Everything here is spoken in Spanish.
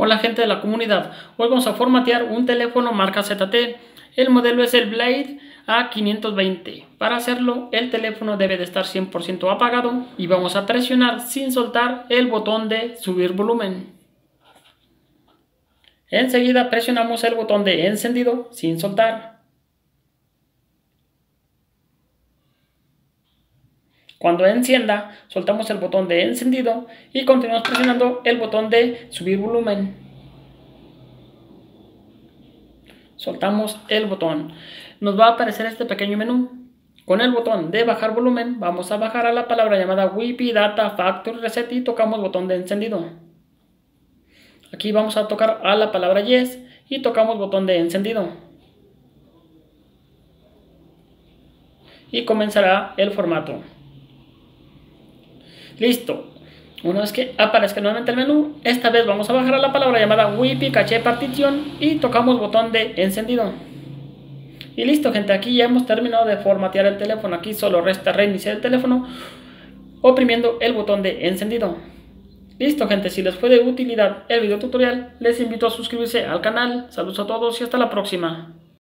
Hola gente de la comunidad, hoy vamos a formatear un teléfono marca ZT. El modelo es el Blade A520. Para hacerlo, el teléfono debe de estar 100% apagado y vamos a presionar sin soltar el botón de subir volumen. Enseguida presionamos el botón de encendido sin soltar. Cuando encienda, soltamos el botón de encendido y continuamos presionando el botón de subir volumen. Soltamos el botón. Nos va a aparecer este pequeño menú. Con el botón de bajar volumen, vamos a bajar a la palabra llamada WIPI Data Factory Reset y tocamos botón de encendido. Aquí vamos a tocar a la palabra Yes y tocamos botón de encendido. Y comenzará el formato. Listo. Una vez que aparezca nuevamente el menú, esta vez vamos a bajar a la palabra llamada WIPI Caché Partición y tocamos botón de encendido. Y listo gente, aquí ya hemos terminado de formatear el teléfono. Aquí solo resta reiniciar el teléfono oprimiendo el botón de encendido. Listo gente, si les fue de utilidad el video tutorial, les invito a suscribirse al canal. Saludos a todos y hasta la próxima.